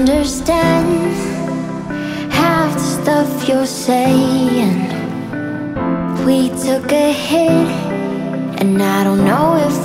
understand half the stuff you're saying. We took a hit, and I don't know if